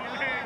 Yeah.